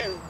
and